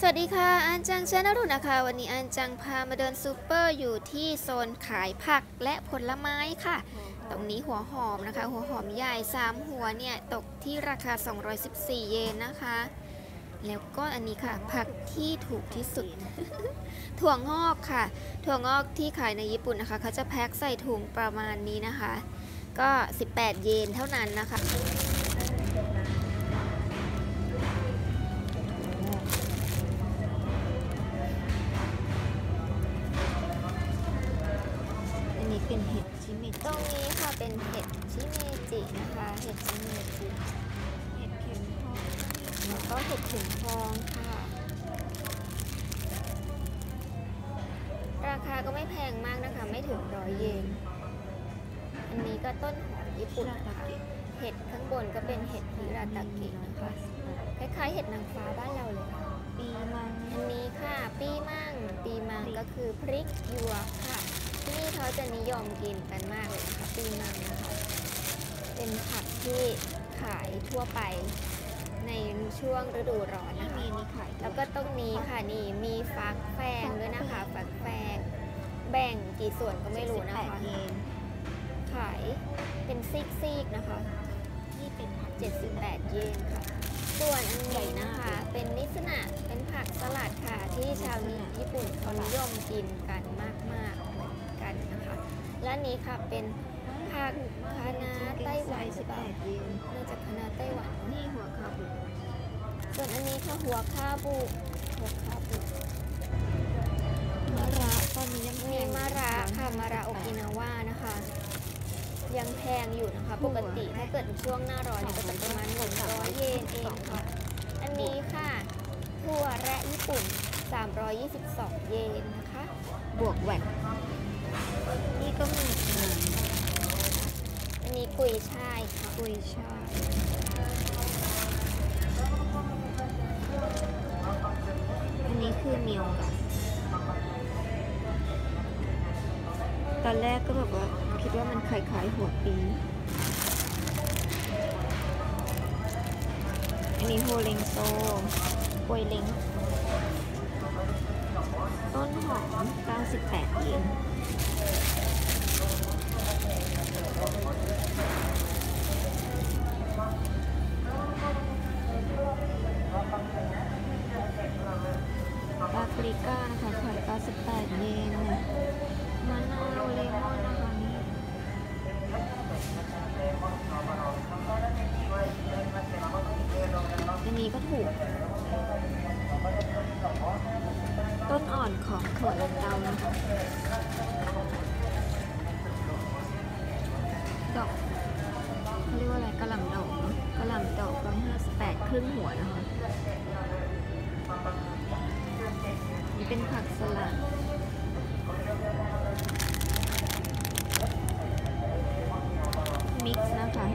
สวัสดีค่ะอันจัง Channel ทุนนะคะ วันนี้อันจังพามาเดินซูเปอร์อยู่ที่โซนขายผักและผลไม้ค่ะ ตรงนี้หัวหอมนะคะ หัวหอมใหญ่ 3 หัวเนี่ย ตกที่ราคา 214 เยนนะคะ แล้วก็อันนี้ค่ะ ผักที่ถูกที่สุด ถั่วงอกค่ะ ถั่วงอกที่ขายในญี่ปุ่นนะคะเขาจะแพ็คใส่ถุงประมาณนี้นะคะ ก็ 18 เยนเท่านั้นนะคะ ตรงนี้ค่ะเป็นเห็ดชิเมจินะคะ เห็ดชิเมจิ เห็ดเข็มทองแล้วก็เห็ดเข็มทองค่ะ ราคาก็ไม่แพงมากนะคะ ไม่ถึงร้อยเยน อันนี้ก็ต้นหอมญี่ปุ่นค่ะ เห็ดข้างบนก็เป็นเห็ดฮิราตาเกะนะคะ คล้ายๆ เห็ดนางฟ้าบ้านเราเลยค่ะ ปีมัง อันนี้ค่ะ ปีมัง ปีมังก็คือพริกหยวกค่ะ ที่นี่เขาจะนิยมกินกันมากเลยนะคะปีมังนะคะเป็นผักที่ขายทั่วไปในช่วงฤดูร้อนนะคะมีนี่ขายแล้วก็ตรงนี้ค่ะนี่มีฟักแฟงด้วยนะคะฟักแฟงแบ่งกี่ส่วนก็ไม่รู้นะคะเยนขายเป็นซีกๆนะคะที่เป็นผัก78 เยนค่ะ ส่วนอันนี้นะคะ เป็นนิสนะเป็นผักสลัดค่ะที่ชาวญี่ปุ่นเขานิยมกินกันมากๆเหมือนกันนะคะ และอันนี้ค่ะเป็นผักคะน้าไต้หวันหรือเปล่า18เยนน่าจะคะน้าไต้หวันนี่หัวคาบุส่วนอันนี้ค่ะหัวคาบุหัวคาบุมะระตอนนี้ยังมีมะระค่ะมะระโอกินาว่านะคะ ยังแพงอยู่นะคะ ปกติถ้าเกิดช่วงหน้าร้อนก็จะประมาณ100เยนเองค่ะ อันนี้ค่ะถั่วแระญี่ปุ่น 322 เยนนะคะ บวกแหวนนี่ ยช่ายค่ะกุยช่ายอันนี้คือเมียวตอนแรกก็แบบว่าคิดว่ามันคล้ายๆหัวปีอันนี้โฮเลงโซกวยเล้งต้นหอม98 ปาปริก้านะคะขาย98 เยนนะมะนาวเลมอนนะคะนี่อันนี้ก็ถูก ต้นอ่อนของถั่วลันเตานะคะดอกเขาเรียกว่าอะไรกระหล่ำดอกกระหล่ำดอกร้อยห้าสิบแปดครึ่งหัวนะคะ นี่เป็นผักสลัด mix นะคะ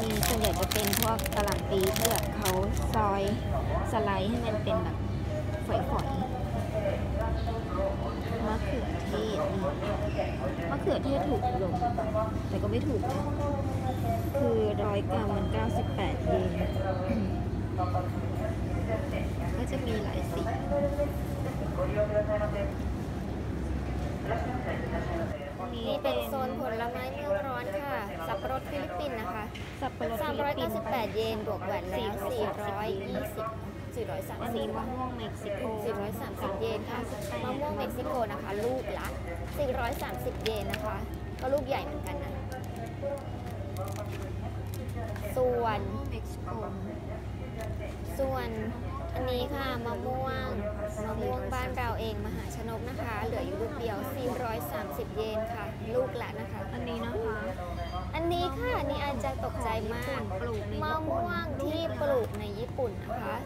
มีส่วนใหญ่จะเป็นพวกกะหล่ำปลีเผือกเขาซอยสไลด์ให้มันเป็นแบบฝอยๆมะเขือเทศมะเขือเทศถูกลง แต่ก็ไม่ถูก คือร้อยกรัมมัน 98 เยนก็จะมีหลาย สีนี่เป็นโซนผลไม้เมืองร้อนค่ะ สับปะรดฟิลิปปินส์นะคะสับปะรดฟิลิปปินส์398 เยนบวก VAT แล้ว420อันนี้430มะม่วงเม็กซิโก430 เยนค่ะมะม่วงเม็กซิโกนะคะ ลูกละ430 เยนนะคะ ก็ลูกใหญ่เหมือนกันนะส่วนเม็กซิโกส่วน อันนี้ค่ะมะม่วงมะม่วงบ้านเราเองมหาชนกนะคะ เหลืออยู่ลูกเดียว 430 เยนค่ะ ลูกละนะคะ อันนี้นะคะ อันนี้ค่ะอันนี่อาจจะตกใจมากปลูกในมะญี่ปุ่นม่วงที่ปลูกในญี่ปุ่นนะคะ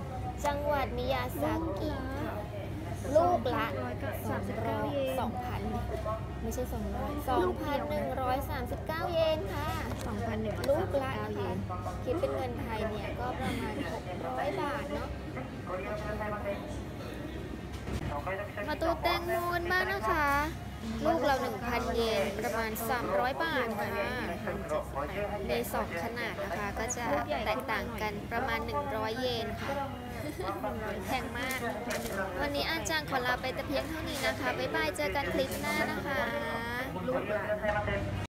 จังหวัดมิยาซากิค่ะลูกละ239เยนสองพันไม่ใช่สองร้อยสองพันหนึ่งร้อยสามสิบเก้าเยนค่ะ 2,139 ลูกละเยค่ะนคิดเป็นเงินไทยเนี่ย ก็ประมาณ 600 บาทเนาะ มาตูแตงโมนบ้างนะคะ ลูกเรา 1,000 เยนประมาณ 300 บาทค่ะในสองขนาดนะคะ ก็จะแตกต่างกันประมาณ 100 เยนค่ะแพงมาก วันนี้อาจารย์ขอลาไปแต่เพียงเท่านี้นะคะ บ๊ายบาย เจอกันคลิปหน้านะคะ